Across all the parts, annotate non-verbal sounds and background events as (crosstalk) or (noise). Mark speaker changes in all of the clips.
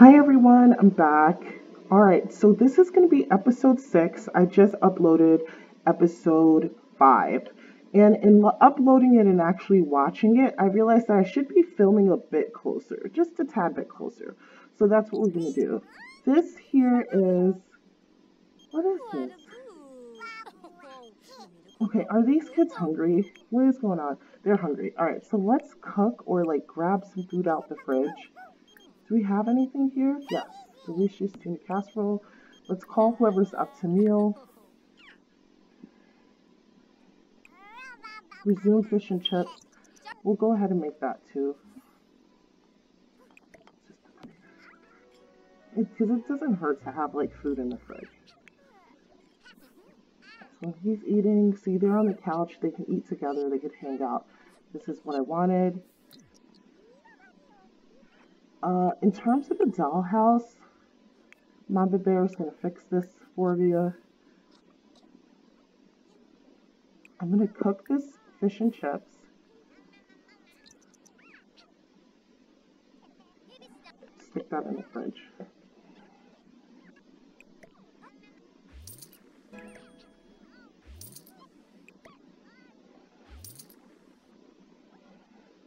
Speaker 1: Hi everyone, I'm back. All right, so this is going to be episode six. I just uploaded episode five. And in uploading it and actually watching it, I realized that I should be filming a bit closer, just a tad bit closer. So that's what we're going to do. This here is, what is this? Okay, are these kids hungry? What is going on? They're hungry. All right, so let's cook or like grab some food out the fridge. Do we have anything here? Yes. Delicious tuna casserole. Let's call whoever's up to meal. Resume fish and chips. We'll go ahead and make that too. Because it, doesn't hurt to have like food in the fridge. So he's eating. See, they're on the couch. They can eat together. They could hang out. This is what I wanted. Uh, in terms of the dollhouse, Mamba Bear is going to fix this for you. I'm going to cook this fish and chips. Stick that in the fridge.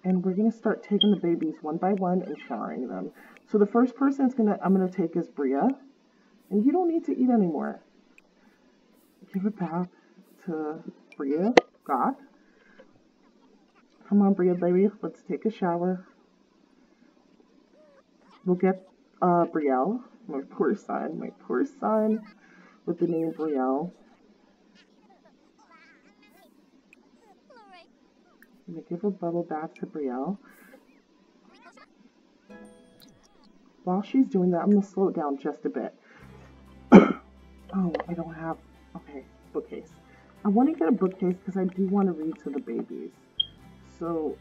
Speaker 1: And we're going to start taking the babies one by one and showering them. So the first person is gonna I'm gonna take is Bria, and you don't need to eat anymore. Give it back to Bria. God, come on, Bria, baby, let's take a shower. We'll get uh, Brielle, my poor son, my poor son, with the name Brielle. I'm gonna give a bubble bath to Brielle. While she's doing that, I'm gonna slow it down just a bit. (coughs) oh, I don't have, okay, bookcase. I want to get a bookcase because I do want to read to the babies. So,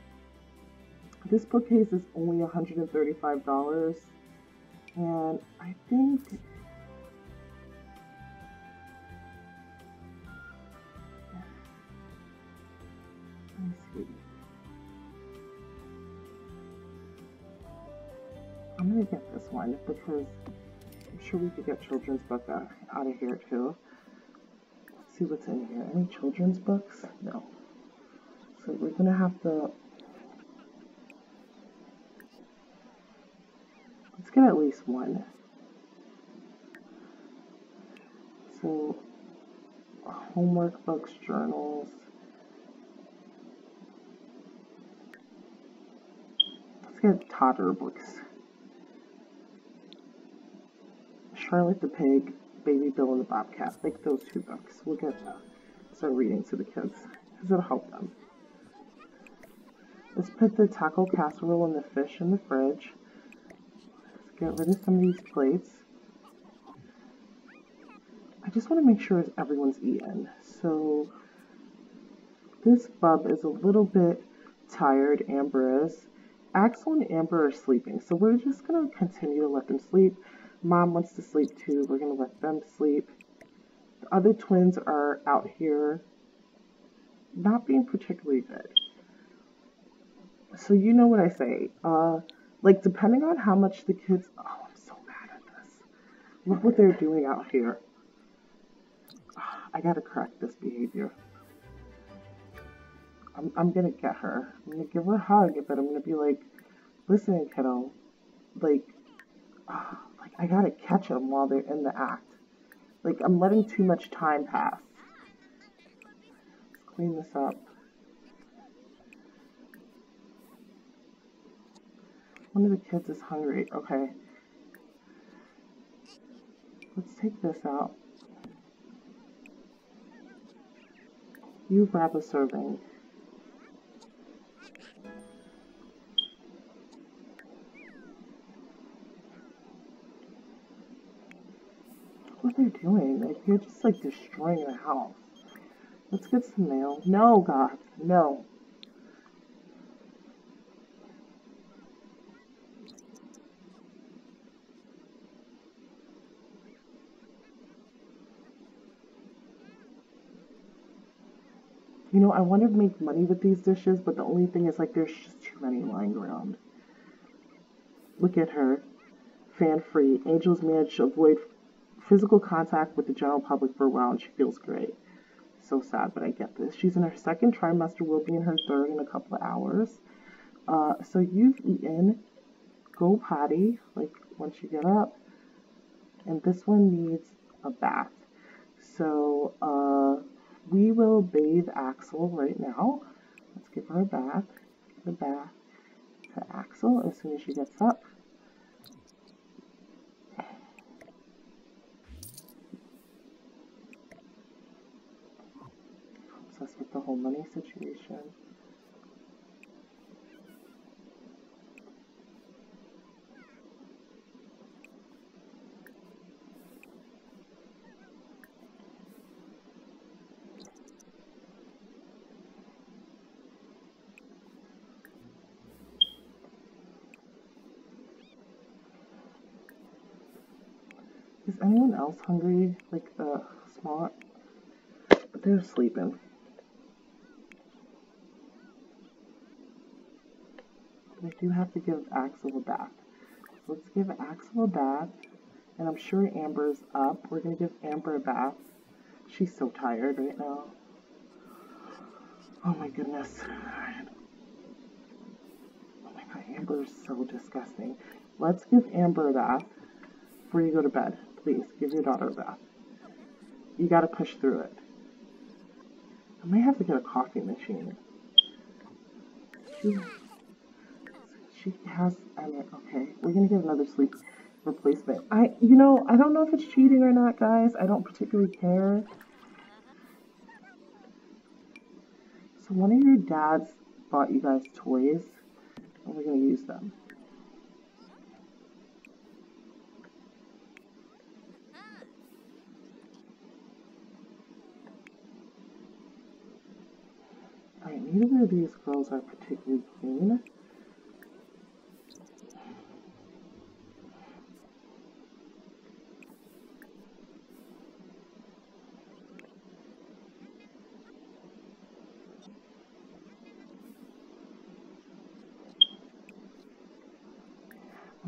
Speaker 1: this bookcase is only $135. And I think gonna get this one because I'm sure we could get children's book uh, out, out of here too. Let's see what's in here. Any children's books? No. So we're gonna have to let's get at least one. So homework books, journals. Let's get toddler books. Charlotte the Pig, Baby Bill and the Bobcat. Like those two books. We'll get that. Start reading to the kids. Because it'll help them. Let's put the taco casserole and the fish in the fridge. Let's get rid of some of these plates. I just want to make sure everyone's eaten. So this bub is a little bit tired, Amber is. Axil and Amber are sleeping, so we're just going to continue to let them sleep. Mom wants to sleep too. We're going to let them sleep. The other twins are out here not being particularly good. So you know what I say. Uh, like, depending on how much the kids... Oh, I'm so mad at this. Look what they're doing out here. I gotta correct this behavior. I'm, I'm gonna get her. I'm gonna give her a hug, but I'm gonna be like, listen, kiddo, like, uh, like, I gotta catch them while they're in the act. Like, I'm letting too much time pass. Let's clean this up. One of the kids is hungry. Okay. Let's take this out. You grab a serving. They're doing. Like, they're just, like, destroying the house. Let's get some mail. No, God. No. You know, I wanted to make money with these dishes, but the only thing is, like, there's just too many lying around. Look at her fan-free. Angel's managed to avoid physical contact with the general public for a while and she feels great. So sad, but I get this. She's in her second trimester, will be in her third in a couple of hours. Uh, so you've eaten, go potty, like once you get up. And this one needs a bath. So uh, we will bathe Axil right now. Let's give her a bath. A bath to Axil as soon as she gets up. Obsessed with the whole money situation. Is anyone else hungry? Like the small? They're sleeping. I do have to give Axil a bath. So let's give Axil a bath. And I'm sure Amber's up. We're going to give Amber a bath. She's so tired right now. Oh my goodness. Oh my god, Amber is so disgusting. Let's give Amber a bath before you go to bed. Please, give your daughter a bath. You gotta push through it. I may have to get a coffee machine. She, she has, I mean, okay, we're gonna get another sleep replacement. I, you know, I don't know if it's cheating or not, guys. I don't particularly care. So one of your dads bought you guys toys, and we're gonna use them. Alright, neither of these girls are particularly clean.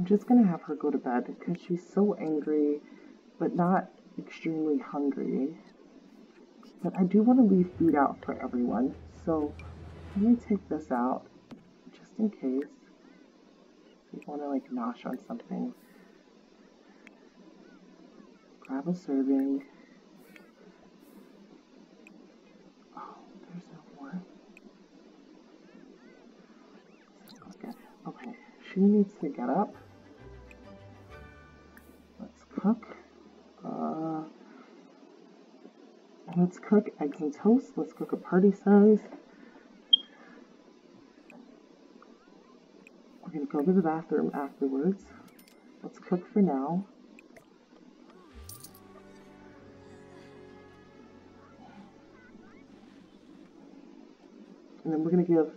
Speaker 1: I'm just gonna have her go to bed because she's so angry, but not extremely hungry. But I do want to leave food out for everyone. So let me take this out just in case you want to like nosh on something. Grab a serving. Oh, there's. Okay. okay, she needs to get up. Let's cook eggs and toast. Let's cook a party size. We're going to go to the bathroom afterwards. Let's cook for now. And then we're going to give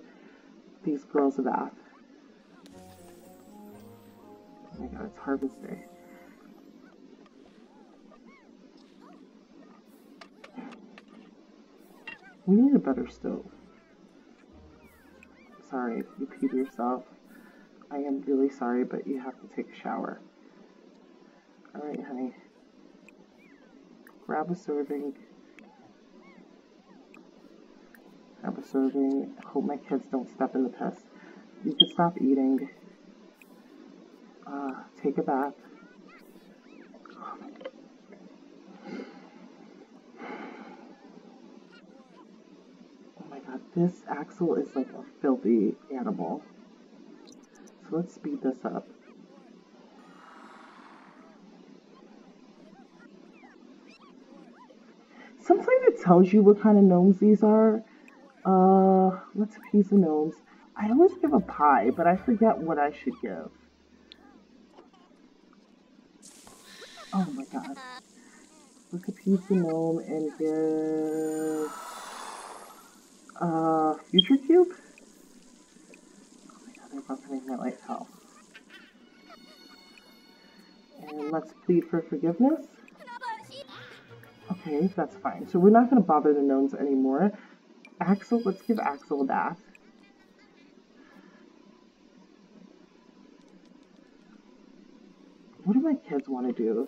Speaker 1: these girls a bath. Oh my god, it's harvest day. We need a better stove. Sorry you peed yourself. I am really sorry, but you have to take a shower. Alright, honey. Grab a serving. Grab a serving. Hope my kids don't step in the piss. You can stop eating. Uh, take a bath. This Axil is like a filthy animal. So let's speed this up. Something that tells you what kind of gnomes these are. Uh, what's a piece of gnomes? I always give a pie, but I forget what I should give. Oh my god. Look a piece of gnome and give... Uh, Future Cube? Oh my god, they're bumping my light health. And let's plead for forgiveness. Okay, that's fine. So we're not going to bother the gnomes anymore. Axil, let's give Axil a bath. What do my kids want to do?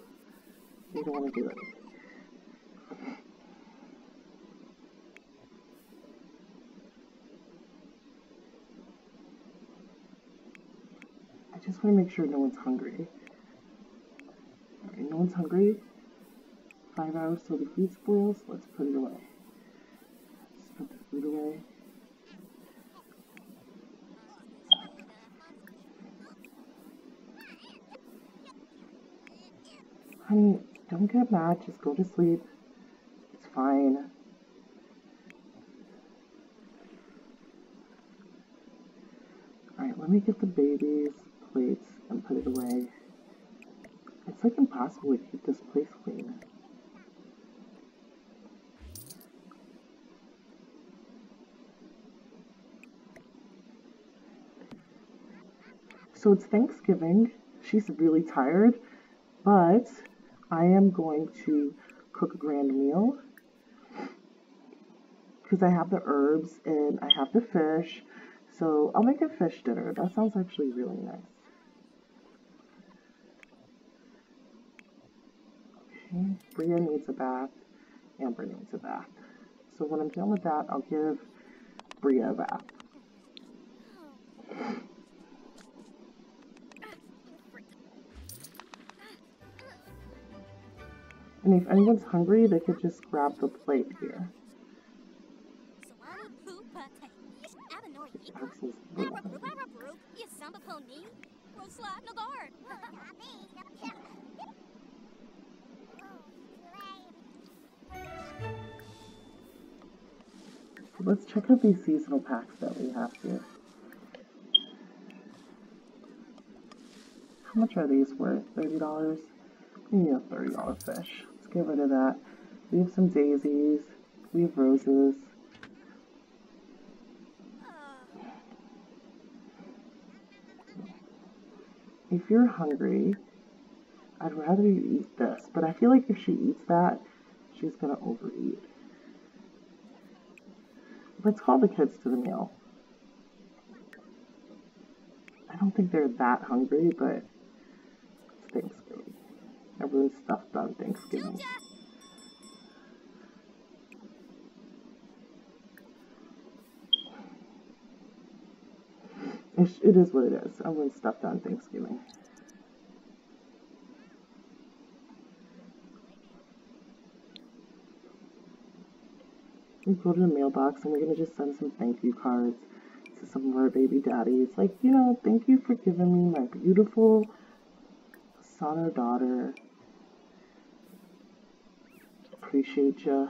Speaker 1: They don't want to do it. Just want to make sure no one's hungry. Alright, no one's hungry. Five hours till the food spoils. Let's put it away. Let's put the food away. Honey, don't get mad. Just go to sleep. It's fine. Alright, let me get the baby's plates and put it away. It's like impossible to keep this place clean. So it's Thanksgiving. She's really tired, but I am going to cook a grand meal because I have the herbs and I have the fish. So I'll make a fish dinner. That sounds actually really nice. Okay, Bria needs a bath. Amber needs a bath. So when I'm done with that, I'll give Bria a bath. And if anyone's hungry, they could just grab the plate here. Let's check out these seasonal packs that we have here. How much are these worth? $30? We need $30 fish. Let's get rid of that. We have some daisies. We have roses. If you're hungry, I'd rather you eat this. But I feel like if she eats that, she's to overeat. Let's call the kids to the meal. I don't think they're that hungry, but it's Thanksgiving. Everyone's stuffed on Thanksgiving. It is what it is. Everyone's stuffed on Thanksgiving. We go to the mailbox and we're going to just send some thank you cards to some of our baby daddies. Like, you know, thank you for giving me my beautiful son or daughter. Appreciate you.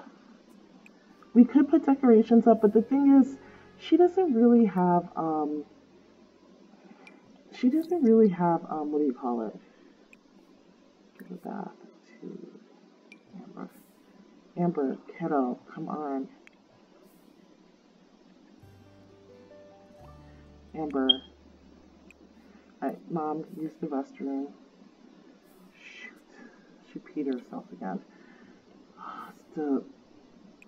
Speaker 1: We could put decorations up, but the thing is, she doesn't really have, um, she doesn't really have, um, what do you call it? Give a bath to Amber. Amber, kiddo, come on. Amber. Mom, use the restroom. Shoot. She peed herself again. It's the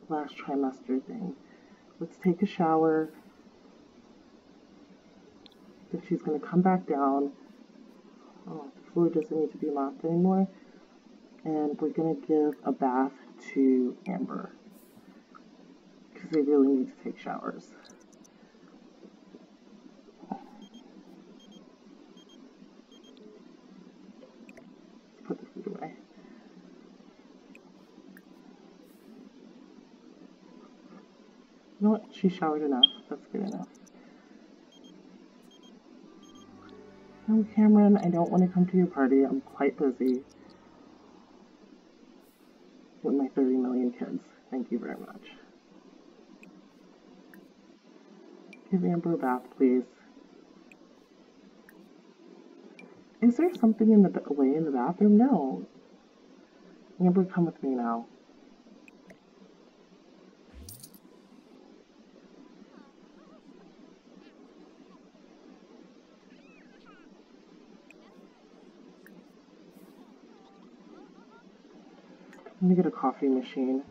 Speaker 1: last trimester thing. Let's take a shower. Then she's going to come back down. Oh, the floor doesn't need to be mopped anymore. And we're going to give a bath to Amber. Because they really need to take showers. You know what? She showered enough. That's good enough. No, Cameron, I don't want to come to your party. I'm quite busy with my 30 million kids. Thank you very much. Give Amber a bath, please. Is there something in the way in the bathroom? No. Amber, come with me now. Let me get a coffee machine.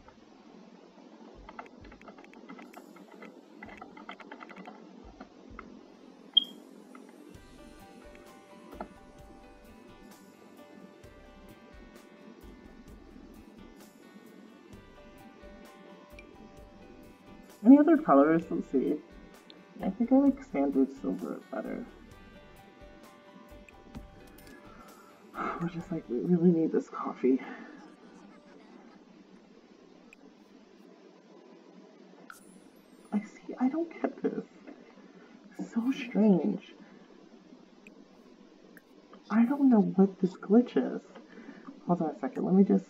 Speaker 1: Any other colors? Let's see. I think I like standard silver better. (sighs) We're just like, we really need this coffee. Strange. I don't know what this glitch is. Hold on a second, let me just,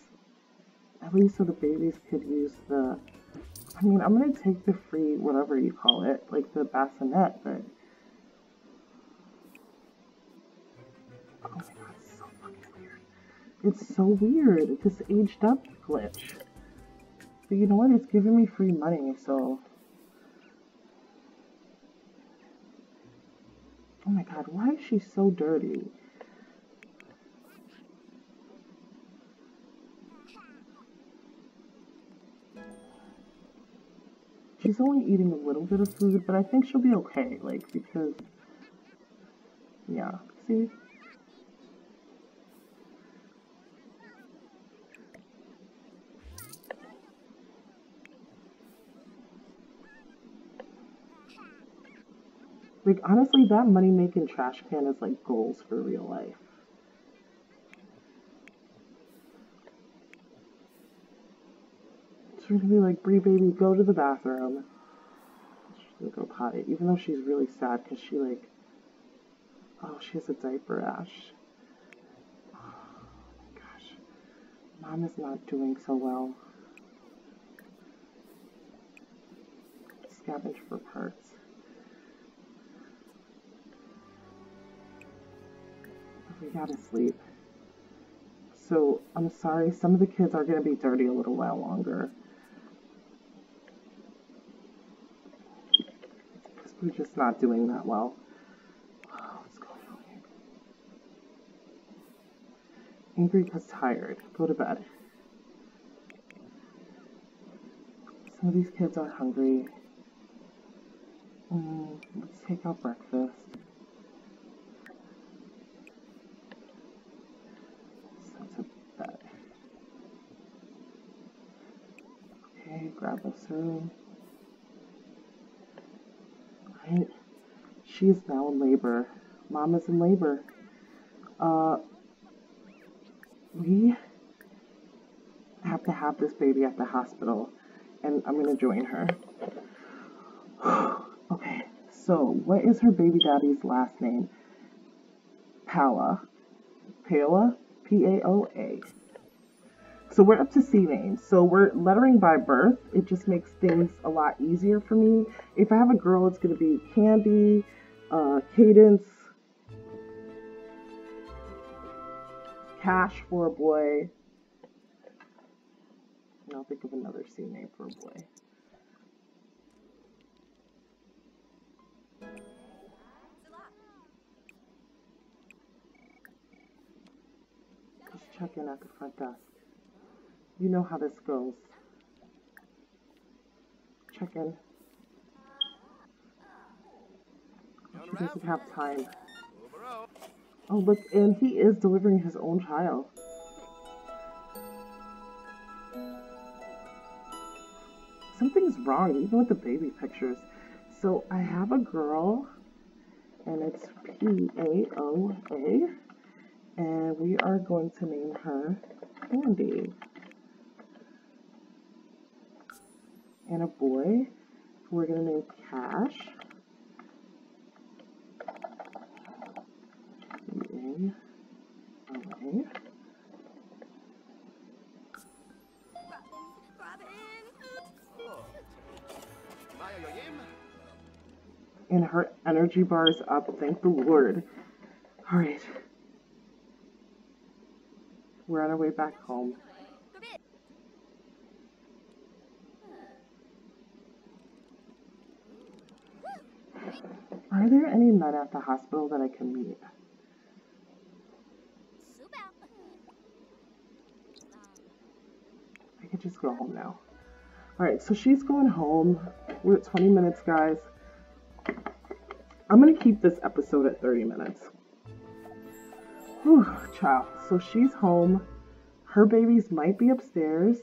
Speaker 1: at least so the babies could use the, I mean, I'm gonna take the free, whatever you call it, like the bassinet, but, oh my god, it's so fucking weird. It's so weird, this aged up glitch. But you know what, it's giving me free money, so Oh my god, why is she so dirty? She's only eating a little bit of food, but I think she'll be okay, like, because, yeah, see? Like, honestly, that money-making trash can is, like, goals for real life. She's gonna be like, Bree, baby, go to the bathroom. She's gonna go potty, even though she's really sad because she, like, oh, she has a diaper rash. Oh, my gosh. Mom is not doing so well. Scavenge for parts. We gotta sleep. So I'm sorry, some of the kids are gonna be dirty a little while longer. We're just not doing that well. Angry because tired. Go to bed. Some of these kids are hungry. Mm, let's take out breakfast. Through. Right? She is now in labor. Mom is in labor. Uh, we have to have this baby at the hospital, and I'm gonna join her. (sighs) okay, so what is her baby daddy's last name? Paola? P A O A. So we're up to C names. So we're lettering by birth. It just makes things a lot easier for me. If I have a girl, it's going to be Candy, uh, Cadence, Cash for a boy. And I'll think of another C name for a boy. Just check in at the front desk. You know how this goes. Check in. She doesn't have time. Oh, look, and he is delivering his own child. Something's wrong, even with the baby pictures. So I have a girl, and it's P-A-O-A, and we are going to name her Andy. And a boy who we're going to name Cash. C-A-L-A. And her energy bar is up, thank the Lord. Alright. We're on our way back home. Are there any men at the hospital that I can meet? I could just go home now. Alright, so she's going home. We're at 20 minutes, guys. I'm going to keep this episode at 30 minutes. Whew, child. So she's home. Her babies might be upstairs.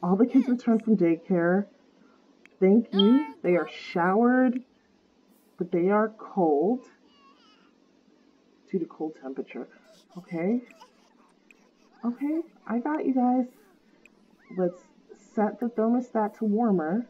Speaker 1: All the kids returned from daycare. Thank you. They are showered, but they are cold due to cold temperature. Okay. Okay, I got you guys. Let's set the thermostat to warmer.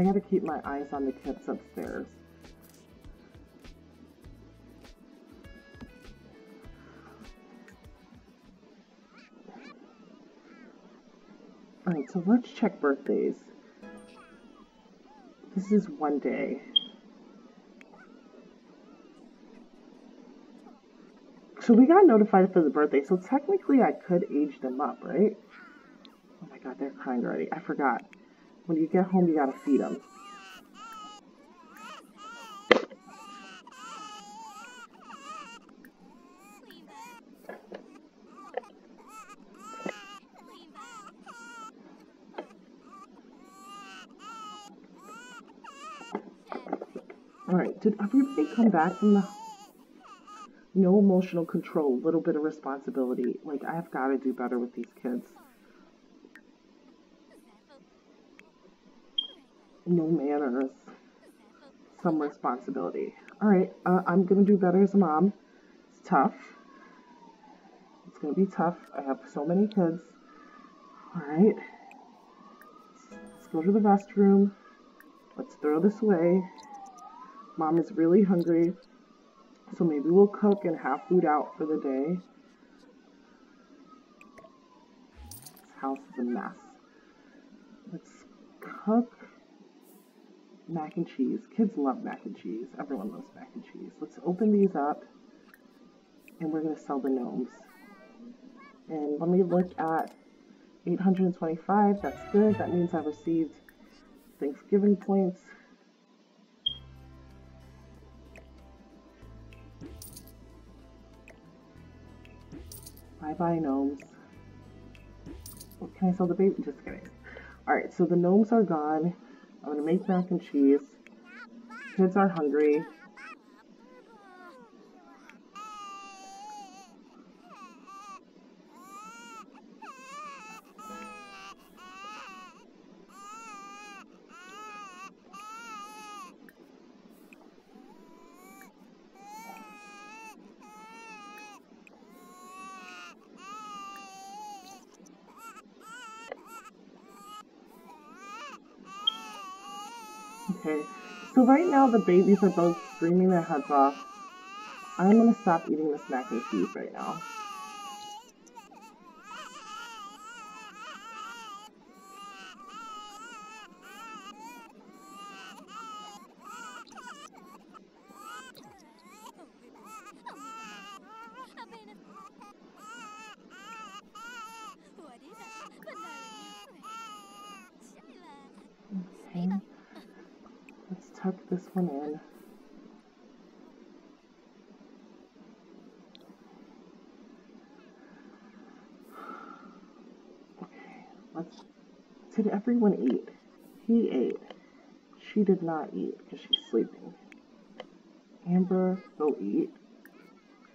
Speaker 1: I gotta keep my eyes on the kids upstairs. Alright, so let's check birthdays. This is one day. So we got notified for the birthday, so technically I could age them up, right? Oh my god, they're crying already. I forgot. When you get home, you gotta feed them. Alright, did everybody come back from the... No emotional control, little bit of responsibility. Like, I've got to do better with these kids. No manners. Some responsibility. Alright, uh, I'm going to do better as a mom. It's tough. It's going to be tough. I have so many kids. Alright. Let's, let's go to the restroom. Let's throw this away. Mom is really hungry, so maybe we'll cook and have food out for the day. This house is a mess. Let's cook mac and cheese. Kids love mac and cheese. Everyone loves mac and cheese. Let's open these up and we're going to sell the gnomes. And let me look at 825. That's good. That means I received Thanksgiving points. Bye bye, gnomes. Can I sell the baby? Just kidding. Alright, so the gnomes are gone. I'm gonna make mac and cheese. Kids are hungry. Okay, so right now the babies are both screaming their heads off. I'm gonna stop eating the mac and cheese right now. Okay. Let's tuck this one in. Okay, let's. Did everyone eat? He ate. She did not eat because she's sleeping. Amber, go eat.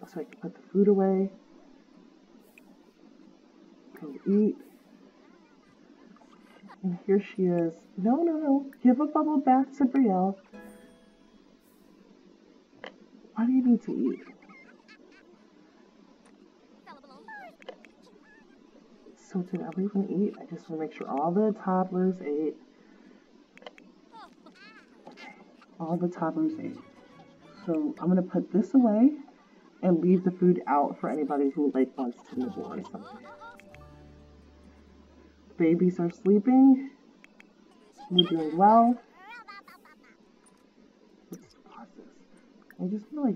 Speaker 1: So I can put the food away. Go eat. And here she is. No, no, no. Give a bubble bath to Brielle. Why do you need to eat? So did everyone eat? I just want to make sure all the toddlers ate. All the toddlers ate. So I'm gonna put this away and leave the food out for anybody who like wants to nibble or something. Babies are sleeping. We're doing well. Let's pause this. I just feel like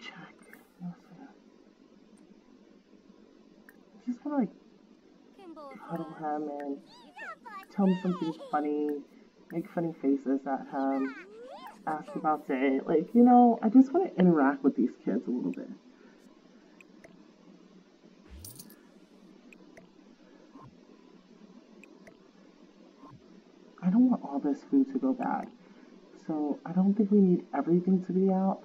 Speaker 1: check. I want to like cuddle him and tell him something funny, make funny faces at him, ask about day. Like, you know, I just want to interact with these kids a little bit. I don't want all this food to go bad. So I don't think we need everything to be out.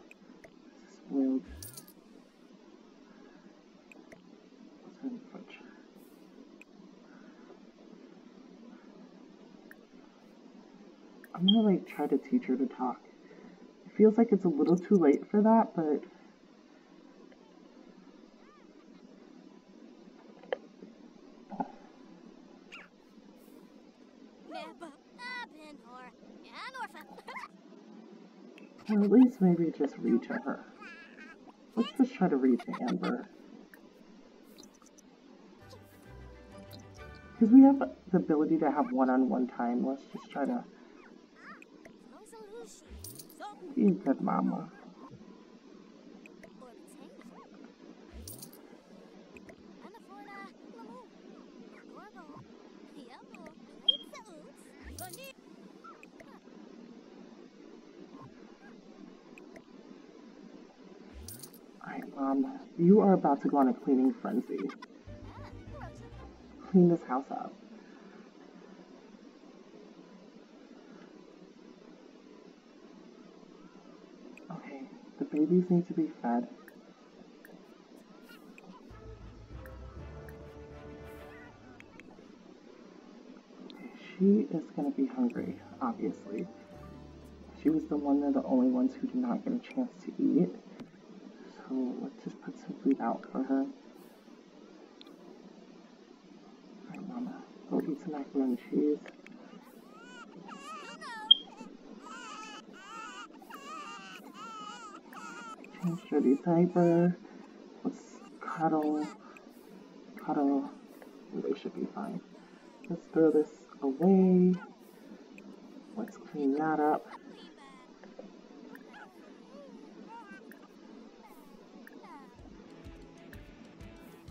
Speaker 1: I'm gonna like try to teach her to talk. It feels like it's a little too late for that, but Or at least maybe just read to her. Let's just try to read to Amber. Because we have the ability to have one-on-one -on -one time. Let's just try to mama. Mom, you are about to go on a cleaning frenzy. Clean this house up. Babies need to be fed. She is gonna be hungry, obviously. She was the one, they're the only ones who did not get a chance to eat. So let's just put some food out for her. Alright, Mama. Go eat some macaroni and cheese. Dirty diaper. Let's cuddle. Cuddle. They should be fine. Let's throw this away. Let's clean that up.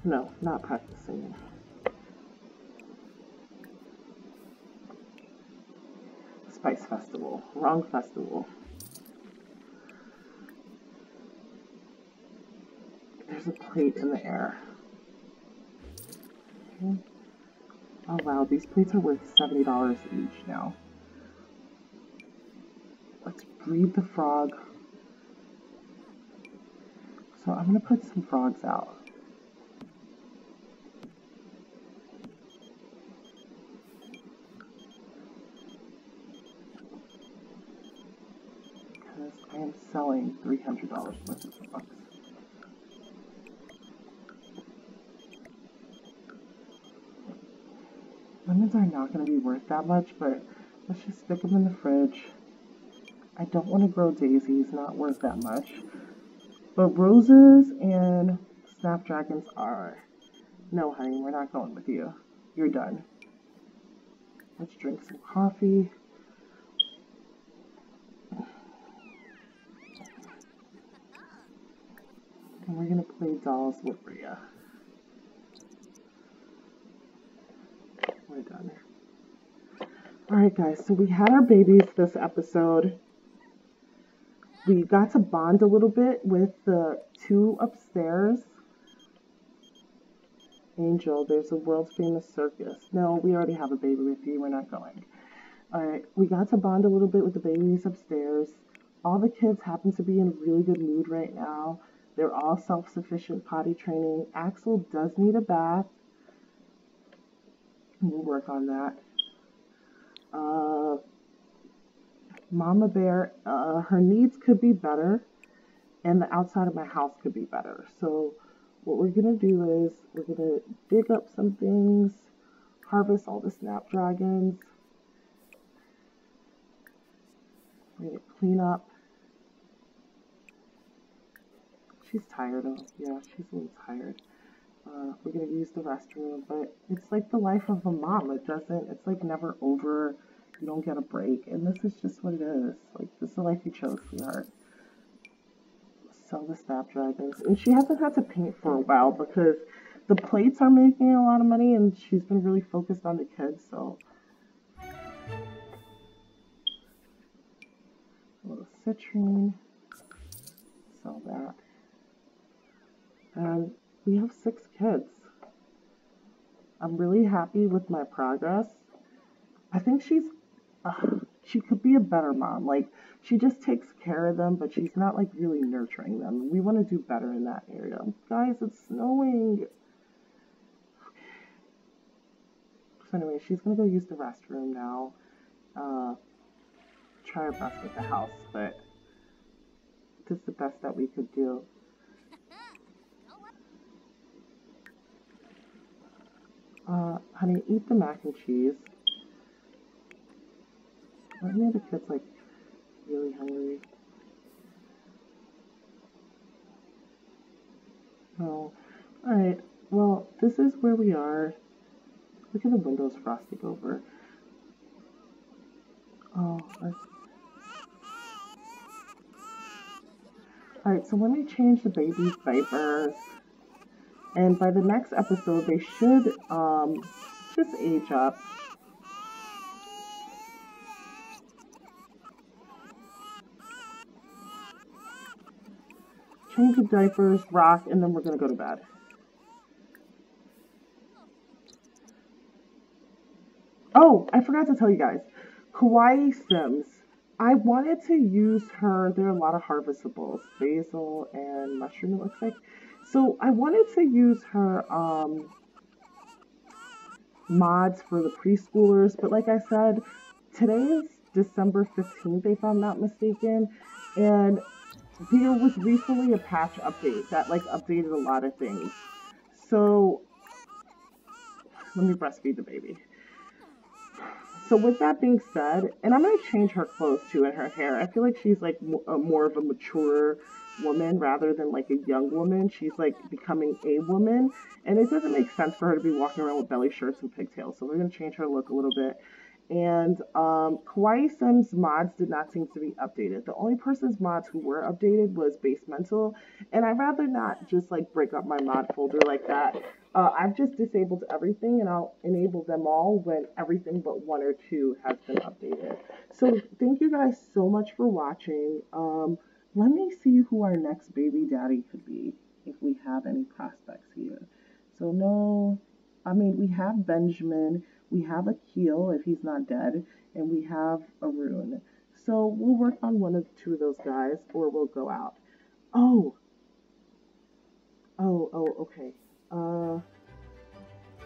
Speaker 1: No, not practicing. Spice Festival. Wrong festival. There's a plate in the air. Okay. Oh wow, these plates are worth $70 each now. Let's breed the frog. So I'm gonna put some frogs out. Because I am selling $300 worth of books. Lemons are not going to be worth that much, but let's just stick them in the fridge. I don't want to grow daisies, not worth that much. But roses and snapdragons are. No, honey, we're not going with you. You're done. Let's drink some coffee. And we're going to play Dolls with Rhea. Done. Alright guys, so we had our babies this episode. We got to bond a little bit with the two upstairs. Angel, there's a world famous circus. No, we already have a baby with you. We're not going. Alright, we got to bond a little bit with the babies upstairs. All the kids happen to be in a really good mood right now. They're all self-sufficient potty training. Axil does need a bath. We'll work on that. Uh, Mama Bear, uh, her needs could be better, and the outside of my house could be better. So what we're going to do is we're going to dig up some things, harvest all the snapdragons, clean up she's tired of, yeah, she's a little tired. Uh, we're gonna use the restroom, but it's like the life of a mom. It doesn't, it's like never over. You don't get a break, and this is just what it is. Like, this is the life you chose, sweetheart. Sell the snapdragons. And she hasn't had to paint for a while because the plates are making a lot of money, and she's been really focused on the kids, so. A little citrine. Sell that. And we have six kids. I'm really happy with my progress. I think she's, uh, she could be a better mom. Like she just takes care of them, but she's not like really nurturing them. We want to do better in that area. Guys, it's snowing. So anyway, she's gonna go use the restroom now. Uh, try our best with the house, but this is the best that we could do. Uh, honey, eat the mac and cheese. Are any of the kids like really hungry? No. Alright, well, this is where we are. Look at the windows frosting over. Oh, Alright, so let me change the baby's diapers. And by the next episode, they should um, just age up. Change the diapers, rock, and then we're going to go to bed. Oh, I forgot to tell you guys. Kawaii Sims. I wanted to use her. There are a lot of harvestables. Basil and mushroom, it looks like. So I wanted to use her um, mods for the preschoolers, but like I said, today is December 15th, if I'm not mistaken, and there was recently a patch update that like updated a lot of things. So let me breastfeed the baby. So with that being said, and I'm gonna change her clothes too and her hair. I feel like she's like more of a mature woman rather than like a young woman. She's like becoming a woman, and it doesn't make sense for her to be walking around with belly shirts and pigtails. So we're gonna change her look a little bit. And um, Kawaii Sims mods did not seem to be updated. The only person's mods who were updated was Basemental, and I'd rather not just like break up my mod folder like that. Uh, I've just disabled everything, and I'll enable them all when everything but one or two has been updated. So thank you guys so much for watching. Um, let me see who our next baby daddy could be, if we have any prospects here. So no, I mean, we have Benjamin, we have Akil if he's not dead, and we have Arun. So we'll work on one of two of those guys, or we'll go out. Oh! Oh, oh, okay. Uh,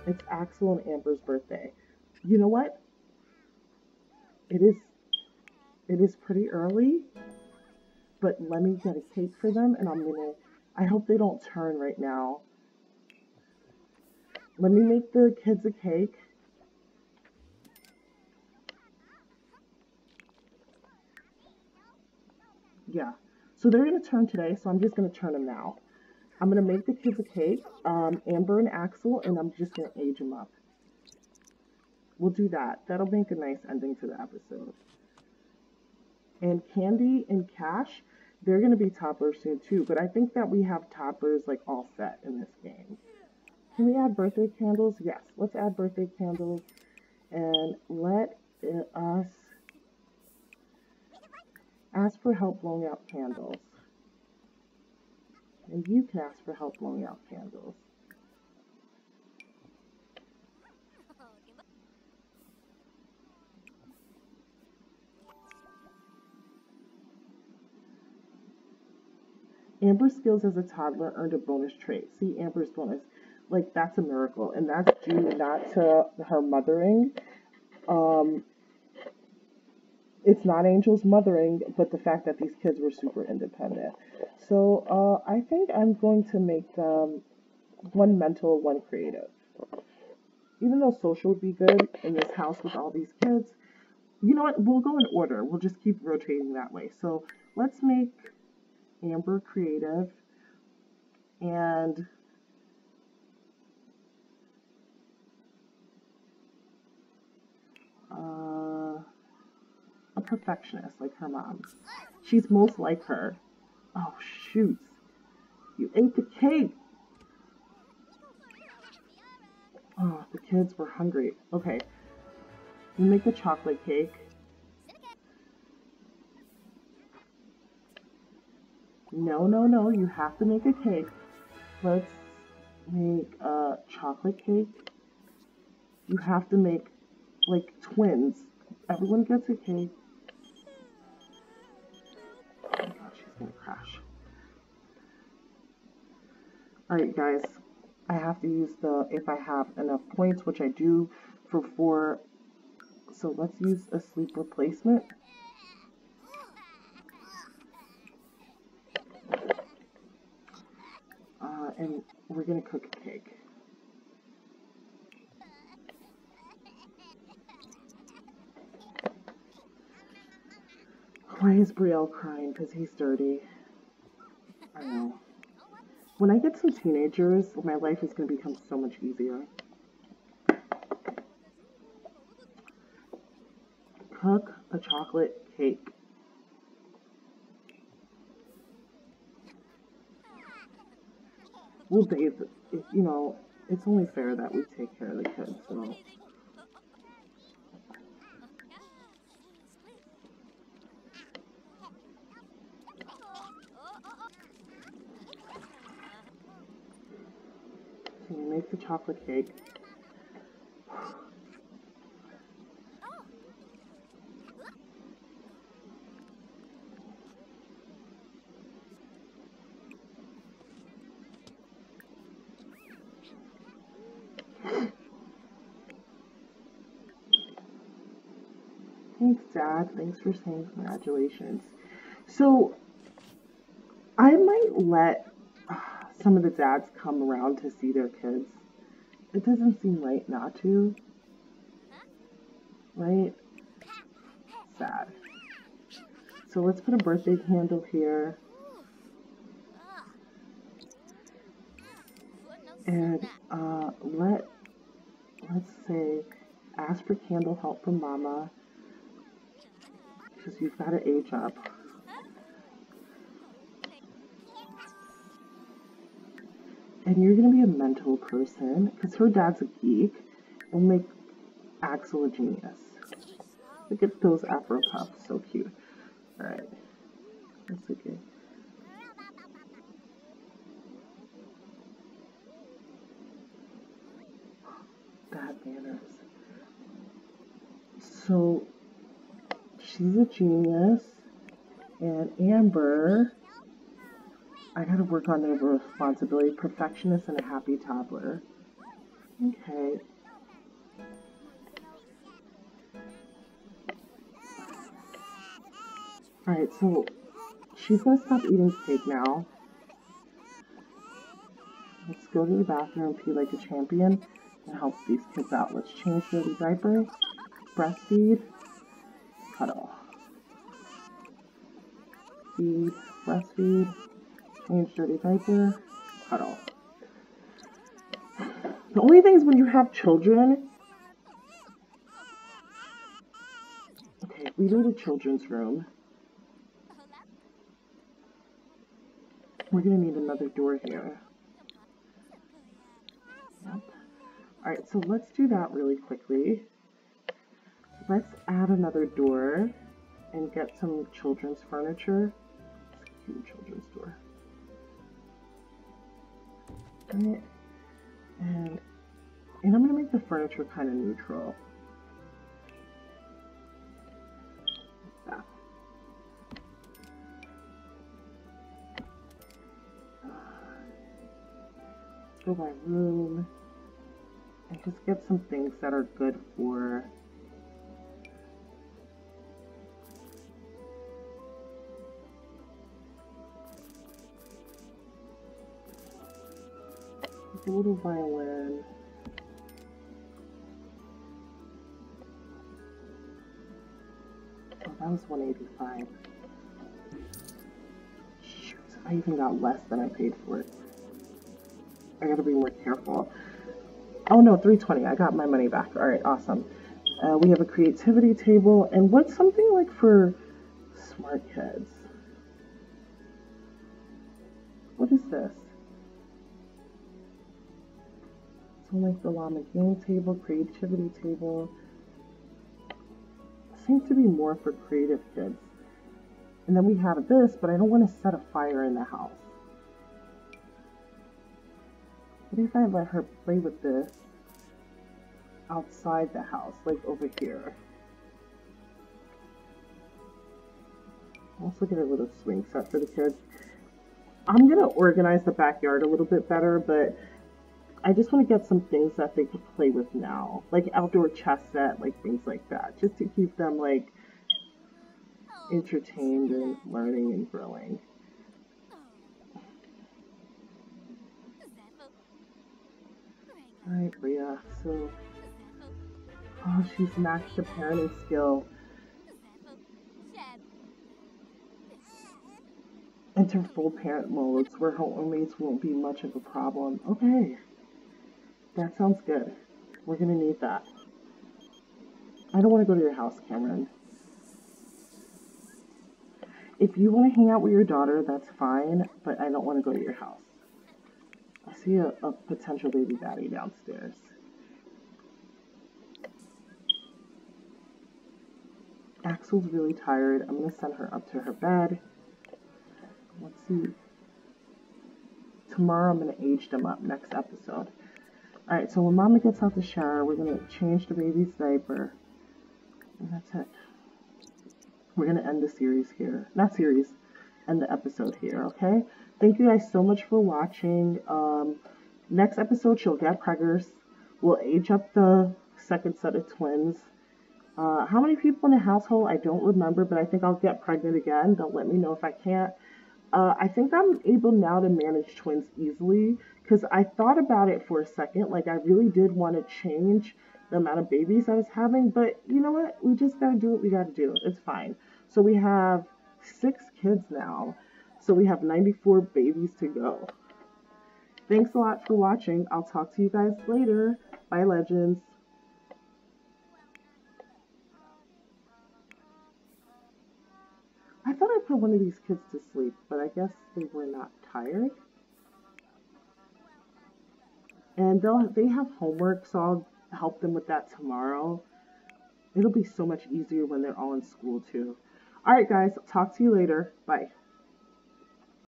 Speaker 1: it's Axil and Amber's birthday. You know what? It is, it is pretty early, but let me get a cake for them and I'm gonna, I hope they don't turn right now. Let me make the kids a cake. Yeah, so they're gonna turn today, so I'm just gonna turn them now. I'm gonna make the kids a cake, um, Amber and Axil, and I'm just gonna age them up. We'll do that. That'll make a nice ending to the episode. And Candy and Cash, they're going to be toppers soon too, but I think that we have toppers like all set in this game. Can we add birthday candles? Yes, let's add birthday candles and let us ask for help blowing out candles. And you can ask for help blowing out candles. Amber's skills as a toddler earned a bonus trait. See Amber's bonus. Like, that's a miracle. And that's due not to her mothering. Um, it's not Angel's mothering, but the fact that these kids were super independent. So uh, I think I'm going to make them one mental, one creative. Even though social would be good in this house with all these kids, you know what? We'll go in order. We'll just keep rotating that way. So let's make Amber Creative, and uh, a perfectionist like her mom. She's most like her. Oh, shoot. You ate the cake. Oh, the kids were hungry. Okay. You make the chocolate cake. No, no, no, you have to make a cake. Let's make a chocolate cake. You have to make, like, twins. Everyone gets a cake. Oh my god, she's gonna crash. Alright, guys. I have to use the, if I have enough points, which I do for four. So let's use a sleep replacement. Uh, and we're gonna cook a cake. Why is Brielle crying? Because he's dirty. I know. When I get some teenagers, my life is going to become so much easier. Cook a chocolate cake. Well, Dave, you know, it's only fair that we take care of the kids, so. make the chocolate cake. Thanks, Thanks for saying congratulations. So, I might let some of the dads come around to see their kids. It doesn't seem right not to. Right? Sad. So let's put a birthday candle here. And uh, let, let's say, ask for candle help from mama. Because you've got to age up. and you're going to be a mental person because her dad's a geek. It'll make Axil a genius. Look at those afro puffs, so cute. Alright, that's okay. Bad manners. So, she's a genius, and Amber I gotta work on the responsibility, perfectionist, and a happy toddler. Okay. Alright, so she's gonna stop eating steak now. Let's go to the bathroom, pee like a champion, and help these kids out. Let's change the diaper, breastfeed, Feed, breastfeed, change dirty diaper, cuddle. The only thing is when you have children, okay, we need a children's room. We're gonna need another door here. Yep. Alright, so let's do that really quickly. Let's add another door and get some children's furniture. Children's door. And, and I'm going to make the furniture kind of neutral. Go by room and just get some things that are good for little violin. Oh, that was 185 Shoot, I even got less than I paid for it. I gotta be more careful. Oh no, 320 I got my money back. Alright, awesome. Uh, we have a creativity table, and what's something like for smart kids? What is this? Like the Llama game table, creativity table. Seems to be more for creative kids. And then we have this, but I don't want to set a fire in the house. What if I let her play with this outside the house, like over here? Let's look at a little swing set for the kids. I'm gonna organize the backyard a little bit better, but I just want to get some things that they could play with now, like outdoor chess set, like things like that, just to keep them like entertained and learning and growing. Alright, Bria, so... Oh, she's maxed the parenting skill. Enter full parent modes where her homemates won't be much of a problem. Okay. That sounds good. We're gonna need that. I don't want to go to your house, Cameron. If you want to hang out with your daughter, that's fine, but I don't want to go to your house. I see a, a potential baby daddy downstairs. Axil's really tired. I'm going to send her up to her bed. Let's see. Tomorrow I'm going to age them up next episode. Alright, so when mama gets out the shower, we're going to change the baby's diaper. And that's it. We're going to end the series here. Not series, end the episode here, okay? Thank you guys so much for watching. Um, next episode, she'll get preggers. We'll age up the second set of twins. Uh, how many people in the household? I don't remember, but I think I'll get pregnant again. Don't let me know if I can't. Uh, I think I'm able now to manage twins easily because I thought about it for a second. Like, I really did want to change the amount of babies I was having, but you know what? We just got to do what we got to do. It's fine. So we have six kids now. So we have 94 babies to go. Thanks a lot for watching. I'll talk to you guys later. Bye, legends. Put one of these kids to sleep, but I guess they were not tired. And they'll they have homework, so I'll help them with that tomorrow. It'll be so much easier when they're all in school too. All right, guys, talk to you later. Bye.